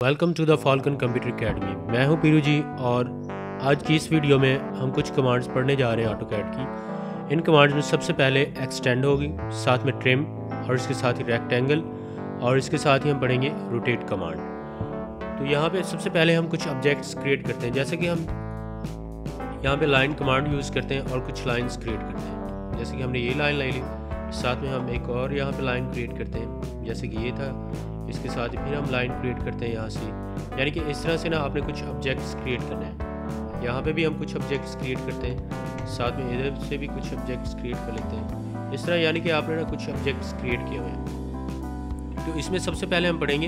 Welcome to the Falcon computer academy मैं हूँ पीरू जी और आज की इस वीडियो में हम कुछ कमांड्स पढ़ने जा रहे हैं ऑटो कैड की। इन कमांड्स में सबसे पहले एक्सटेंड होगी, साथ में ट्रिम और इसके साथ ही रेक्टेंगल और इसके साथ ही हम पढ़ेंगे रोटेट कमांड तो यहाँ पे सबसे पहले हम कुछ ऑब्जेक्ट्स क्रिएट करते हैं। जैसे कि हम यहाँ पे लाइन कमांड यूज़ करते हैं और कुछ लाइन्स क्रिएट करते हैं। जैसे कि हमने ये लाइन ले ली, साथ में हम एक और यहाँ पे लाइन क्रिएट करते हैं। जैसे कि ये था इसके साथ फिर हम लाइन क्रिएट करते हैं यहाँ से। यानी कि इस तरह से ना आपने कुछ ऑब्जेक्ट्स क्रिएट करना है। यहाँ पे भी हम कुछ ऑब्जेक्ट्स क्रिएट करते हैं। साथ में इधर से भी कुछ ऑब्जेक्ट्स क्रिएट कर लेते हैं। इस तरह यानी कि आपने ना कुछ ऑब्जेक्ट्स क्रिएट किए हुए हैं। तो इसमें सबसे पहले हम पढ़ेंगे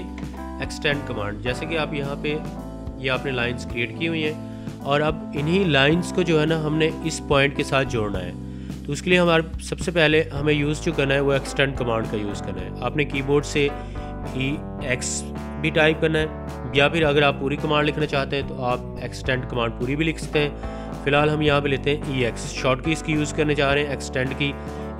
एक्सटेंड कमांड जैसे कि आप यहाँ पे, ये आपने लाइन्स क्रिएट की हुई हैं। और अब इन्हीं लाइन्स को जो है ना हमने इस पॉइंट के साथ जोड़ना है। तो उसके लिए हमारे, सबसे पहले हमें यूज़ जो करना है वो एक्सटेंड कमांड का यूज़ करना है। आपने कीबोर्ड से ई एक्स भी टाइप करना है, या फिर अगर आप पूरी कमांड लिखना चाहते हैं तो आप एक्सटेंड कमांड पूरी भी लिख सकते हैं। फ़िलहाल हम यहाँ पे लेते हैं ई एक्स शॉर्ट की इसकी यूज़ करने चाह रहे हैं एक्सटेंड की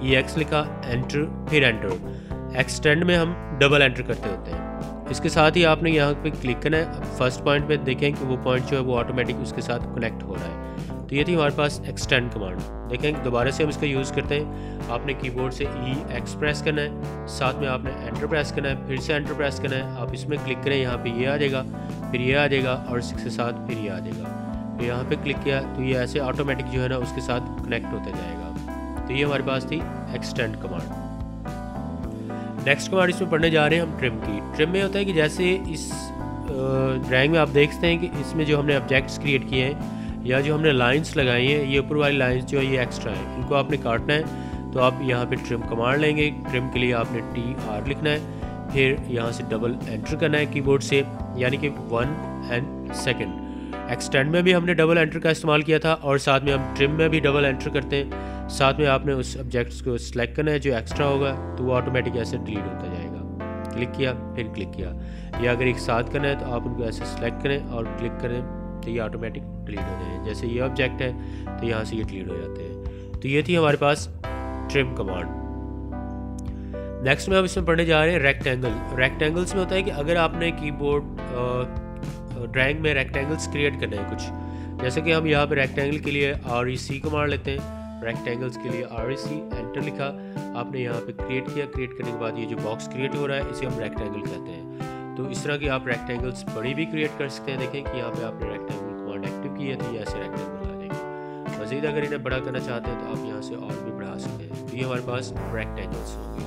ई एक्स लिखा एंटर फिर एंटर एक्सटेंड में हम डबल एंटर करते होते हैं। इसके साथ ही आपने यहाँ पे क्लिक करना है। फ़र्स्ट पॉइंट पे देखें कि वो पॉइंट जो है वो ऑटोमेटिक उसके साथ कनेक्ट हो रहा है। तो ये थी हमारे पास एक्सटेंड कमांड देखें, दोबारा से हम इसका यूज़ करते हैं। आपने कीबोर्ड से ई एक्स प्रेस करना है। साथ में आपने एंटर प्रेस करना है। फिर से एंटर प्रेस करना है। आप इसमें क्लिक करें, यहाँ पे ये आ जाएगा, फिर ये आ जाएगा और इसके साथ फिर ये आ जाएगा। फिर यहाँ पे क्लिक किया तो ये ऐसे ऑटोमेटिक जो है ना उसके साथ कनेक्ट होता जाएगा। तो ये हमारे पास थी एक्सटेंड कमांड नेक्स्ट कमांड इसमें पढ़ने जा रहे हैं हम ट्रिम की। ट्रिम में होता है कि जैसे इस ड्राइंग में आप देखते हैं कि इसमें जो हमने ऑब्जेक्ट्स क्रिएट किए हैं, या जो हमने लाइंस लगाई हैं, ये ऊपर वाली लाइंस जो है, ये एक्स्ट्रा है। इनको आपने काटना है तो आप यहाँ पे ट्रिम कमांड लेंगे। ट्रिम के लिए आपने टी आर लिखना है। फिर यहाँ से डबल एंटर करना है कीबोर्ड से, यानी कि वन एंड सेकेंड एक्सटेंड में भी हमने डबल एंटर का इस्तेमाल किया था, और साथ में हम ट्रिम में भी डबल एंटर करते हैं। साथ में आपने उस ऑब्जेक्ट्स को सिलेक्ट करना है जो एक्स्ट्रा होगा तो वो ऑटोमेटिक ऐसे डिलीट होता जाएगा। क्लिक किया, फिर क्लिक किया। या अगर एक साथ करना है तो आप उनको ऐसे सिलेक्ट करें और क्लिक करें तो ये ऑटोमेटिक डिलीट हो जाए जैसे ये ऑब्जेक्ट है तो यहाँ से ये डिलीट हो जाते हैं। तो ये थी हमारे पास ट्रिम कमांड नेक्स्ट में हम इसमें पढ़ने जा रहे हैं रेक्टेंगल रेक्टेंगल्स में होता है कि अगर आपने कीबोर्ड ड्राइंग में रेक्टेंगल्स क्रिएट करना है कुछ, जैसे कि हम यहाँ पे रेक्टेंगल के लिए आर ई सी कमांड लेते हैं। रेक्टेंगल्स के लिए आर सी एंटर लिखा। आपने यहाँ पे क्रिएट किया। क्रिएट करने के बाद ये जो बॉक्स क्रिएट हो रहा है, इसे हम रेक्टेंगल कहते हैं। तो इस तरह की आप रेक्टेंगल्स बड़ी भी क्रिएट कर सकते हैं। देखें कि यहाँ पे आपने रेक्टेंगल कमांड एक्टिव की तो ये ऐसे रेक्टेंगल आ जाएँगे मज़ीद अगर इन्हें बड़ा करना चाहते हैं तो आप यहाँ से और भी बढ़ा सकते हैं। तो ये हमारे पास रेक्टेंगल्स होंगे।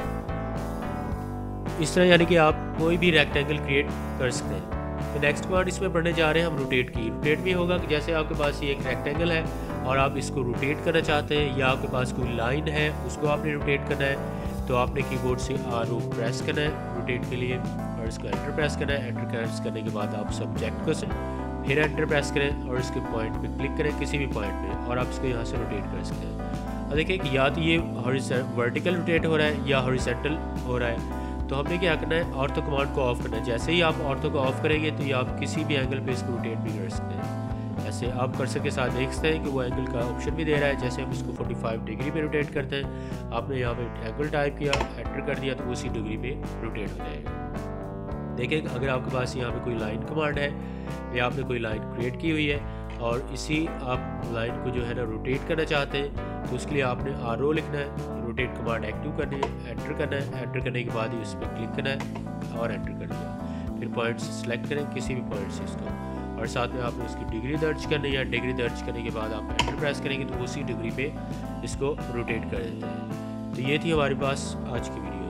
इस तरह यानी कि आप कोई भी रेक्टेंगल क्रिएट कर सकते हैं। तो नेक्स्ट कमांड इसमें पढ़ने जा रहे हैं। हम रोटेट की। रोटेट भी होगा कि जैसे आपके पास ये एक रेक्टेंगल है और आप इसको रोटेट करना चाहते हैं या आपके पास कोई लाइन है, उसको आपने रोटेट करना है तो आपने कीबोर्ड से आर ओ प्रेस करना है रोटेट के लिए और इसको एंटर प्रेस करना है। एंटर प्रेस करने के बाद आप सब्जेक्ट को से फिर एंटर प्रेस करें और इसके पॉइंट पे क्लिक करें किसी भी पॉइंट पे और आप इसको यहाँ से रोटेट कर सकते हैं। और देखिए या तो ये वर्टिकल रोटेट हो रहा है या हॉरिजेंटल हो रहा है। तो हमने क्या करना है? ऑर्थो कमांड को ऑफ़ करना है। जैसे ही आप ऑर्थो को ऑफ़ करेंगे तो ये आप किसी भी एंगल पे इसको रोटेट भी कर सकते हैं। ऐसे आप कर्सर के साथ देख सकते हैं कि वो एंगल का ऑप्शन भी दे रहा है। जैसे हम इसको 45 डिग्री पे रोटेट करते हैं। आपने यहाँ पे एंगल टाइप किया एंटर कर दिया तो वो उसी डिग्री पे रोटेट हो जाएगा। देखिए अगर आपके पास यहाँ पे कोई लाइन कमांड है, या आपने कोई लाइन क्रिएट की हुई है और इसी आप लाइन को जो है ना रोटेट करना चाहते हैं तो उसके लिए आपने आर ओ लिखना है रोटेट कमांड एक्टिव करनी है एंटर करना है एंटर करने के बाद ही उस पर क्लिक करना है और एंटर कर दिया फिर पॉइंट सेलेक्ट करें किसी भी पॉइंट से इसको। और साथ में आपने उसकी डिग्री दर्ज करनी है डिग्री दर्ज करने के बाद आप एंटर प्रेस करेंगे तो उसी डिग्री पे इसको रोटेट कर देते हैं। तो ये थी हमारे पास आज की वीडियो